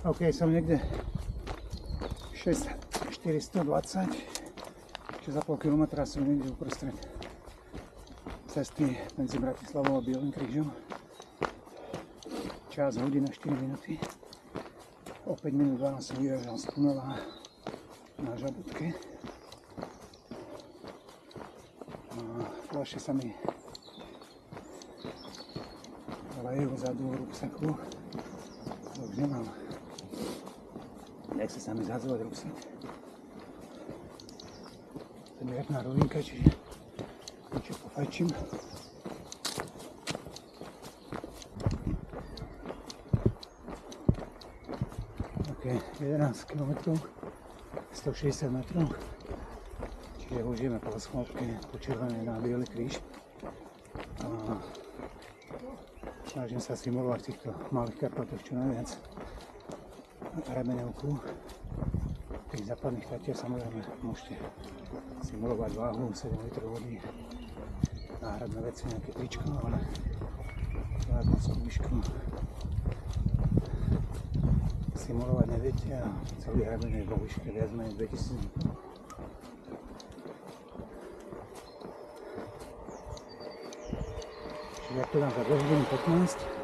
OK, som niekde 6, 420, čiže za pol kilometra som niekde uprostred cesty medzi Bratislavou a Bielým krížom. Čas hodina 4 minúty. O 5 minút 12 som vyražal z tunela na Žabutke. A fľaše sa mi lejú vzadu v ruksaku. To nemám. Nechce sa mi zhadzovať ruksak. To je mierna rovinka, čiže niečo pofajčím. OK, 11 km, 160 metrov. Čiže už ideme po schopke po červenej na Bielý kríž. A snažím sa simulovať v týchto malých Karpatoch čo najviac remeňovku. V tých západných tratiach samozrejme môžete simulovať váhu 7 litrov vody, náhradné veci, nejaké tričko, ale základskú výšku simulovať neviete a celý hrabeň je vo výške viac menej 2000 metrov. Čiže ja to dám za 2 hodiny 15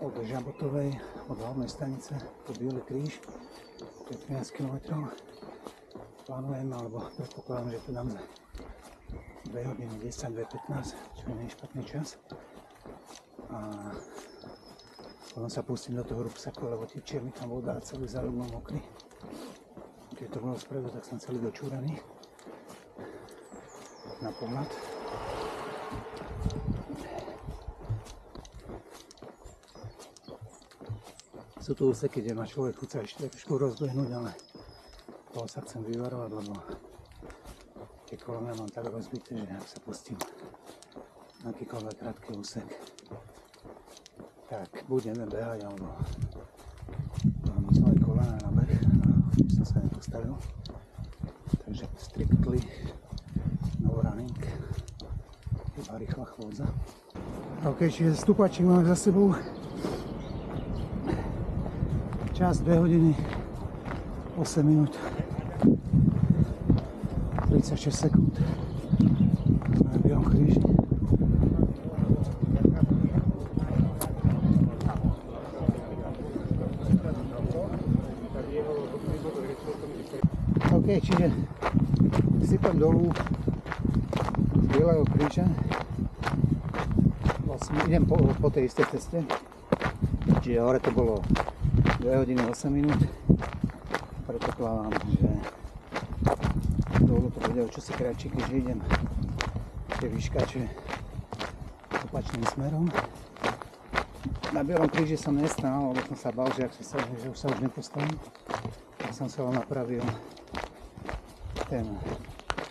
od Žabotovej, od hlavnej stanice po Bielý kríž, to je 13 km. Plánujem, alebo predpokladám, že to dám za 2 hodiny 10, 2.15, čo nie je špatný čas. A potom sa pustím do toho rúbsaku, lebo tečie mi tam voda a celý zadok mám mokrý. Keď to bolo spredu, tak som celý dočúraný na pohľad. Sú tu úseky, kde ma človek chuť sa ešte trošku rozbehnúť, ale toho sa chcem vyvarovať, lebo tie kolena mám tak rozbité, že ak sa pustím na akýkoľvek krátky úsek, tak budeme behať, alebo mám celé kolena na beh, a som sa nepostavil. Takže strictly no running, iba rýchla chôdza. OK, čiže stupačík mám za sebou. Čas 2 hodiny 8 minút 36 sekúnd. Na Bielom kríži. OK, čiže sypem dolu z Bieleho kríža. Vlastne idem po, po tej istej ceste. Čiže hore to bolo 2 hodiny 8 minút. Predpokladám, že dolu to bude o čosi kratšie, keďže idem tie výškače opačným smerom. Na Bielom kríži som nestál, lebo som sa bal, že, sa, že už sa už nepostavím. Tak som sa len napravil ten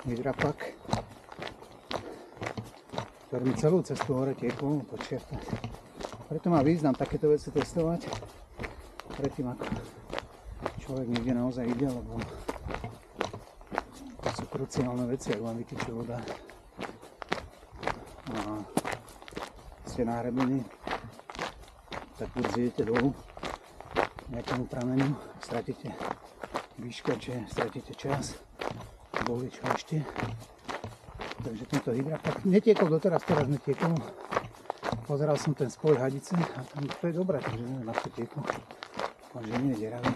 hydrapak, ktorý mi celú cestu hore tiekol po čierte. Preto má význam takéto veci testovať, predtým ako človek niekde naozaj ide, lebo to sú kruciálne veci, ak vám vytečie voda a ste na hrebení, tak buď zjedete dolu nejakému pramenu, stratíte výškače, stratíte čas, boli čo ešte. Takže tento hydrapak netiekol doteraz, teraz netiekol. Pozeral som ten spoj hadice a tam to je dobré, takže neviem, na to tieklo. Takže nie je deravý.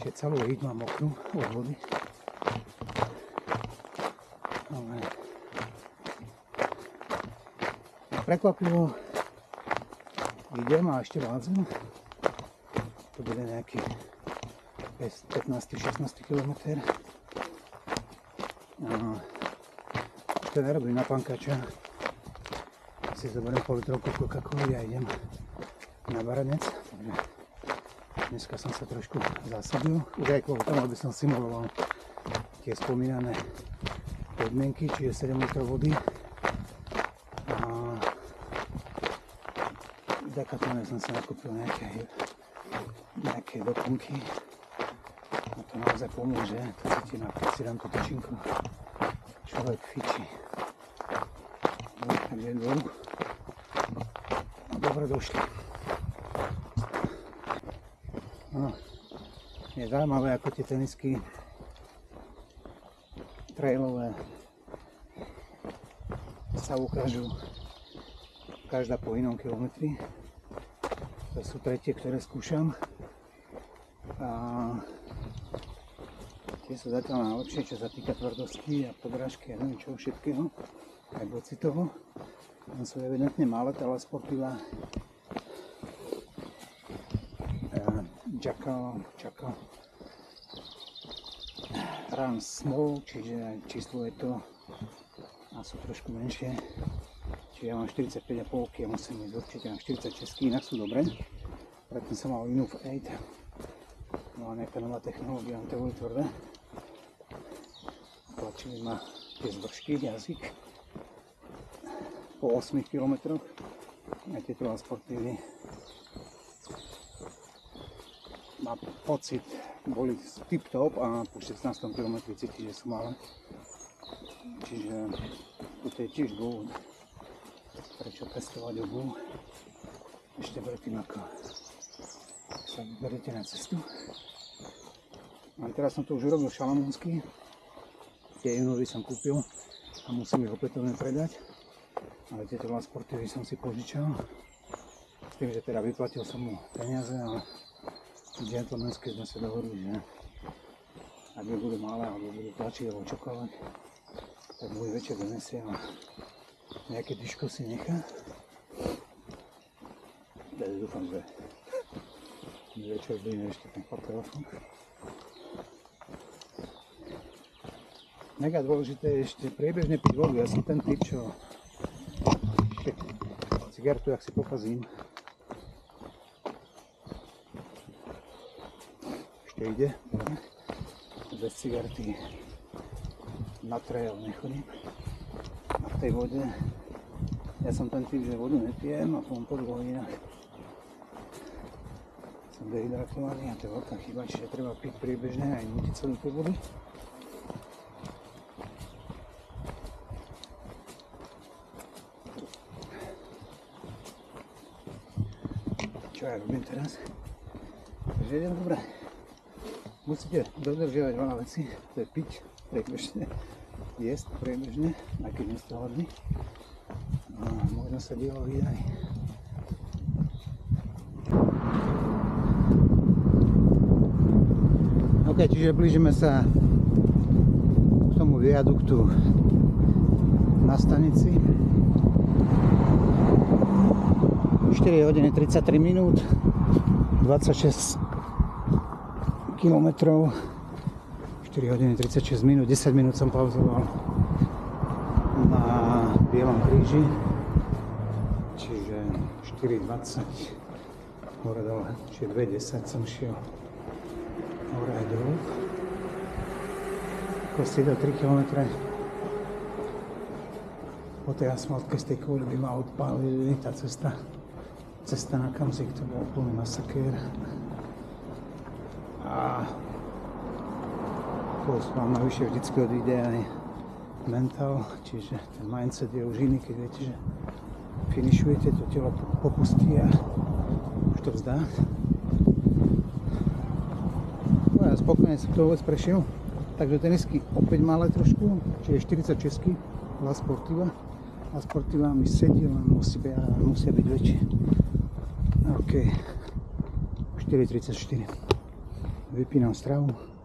Čiže celú hyd mám mokrú od vody. Ale prekvapivo idem a ešte vládzem. To bude nejaký 15-16 km. To nerobím na pankača. Si zoberiem pol litrovku Coca-Coly a idem na baranec. Dneska som sa trošku zasadil. Už aj kvôli tomu, aby som simuloval tie spomínané podmienky, čiže 7 litrov vody. A vďaka tomu som si nakúpil nejaké, nejaké doplnky. A to naozaj pomôže. To cíti na si dám tú tyčinku. Človek fičí. No, takže dolu. No, dobre došli. No, je zaujímavé, ako tie tenisky trailové sa ukážu každá po inom kilometri. To sú tretie, ktoré skúšam. A tie sú zatiaľ najlepšie, čo sa týka tvrdosti a podrážky a neviem čoho všetkého, aj pocitovo. Tam sú evidentne malé, tá sportiva čakal, čakal run small, čiže číslo je to a sú trošku menšie. Čiže ja mám 45,5 a musím ísť určite na 46, inak sú dobré. Predtým som mal inú v 8. No a nejaká nová technológia, to boli tvrdé. Tlačili ma tie zdržky, jazyk po 8 km. Aj tieto sportívy má pocit, boli tip-top a po 16 km cíti, že sú malé. Čiže toto je tiež dôvod, prečo pestovať obu ešte predtým ako sa vyberiete na cestu. A teraz som to už urobil šalamúnsky. Tie junovy som kúpil a musím ich opätovne predať. Ale tieto dva sportivy som si požičal. S tým, že teda vyplatil som mu peniaze a gentlemanské sme sa dohodli, že ak mi budú malé alebo budú tlačiť alebo čokoľvek, tak môj večer donesie a nejaké dyško si nechá. Ja dúfam, že večer bude ešte ten chlap telefón. Mega dôležité je ešte priebežne piť vodu. Ja som ten typ, čo cigaretu, ak si pokazím, ešte ide. Bez cigarety na trail nechodím. A v tej vode, ja som ten typ, že vodu nepijem a po dvoch hodinách som dehydratovaný a to je veľká chyba, čiže treba piť priebežne aj nutiť sa do tej vody. Čo ja robím teraz? Takže idem dobre musíte dodržiavať veľa vecí, to je piť priebežne, jesť priebežne, aj keď nie ste hladní. A možno sa dielo aj. Ok, čiže blížime sa k tomu viaduktu na stanici. 4 hodiny 33 minút, 26 km, 4 hodiny 36 minút, 10 minút som pauzoval na Bielom kríži, čiže 4.20 hore dole, čiže 2.10 som šiel. Hore aj dole. Proste do 3 km po tej asfaltke z tej kvôli by ma odpálili. Tá cesta. Cesta na Kamzik, to bol úplný masakér a plus mám navyše vždycky od videa aj mental, čiže ten mindset je už iný, keď viete, že finišujete, to telo popustí a už to vzdá. No ja spokojne som to vôbec prešiel. Takže tenisky opäť malé trošku, čiže 46 La Sportiva. La Sportiva mi sedí, len musí, musia byť väčšie. OK. 4.34 Vipinastral. astral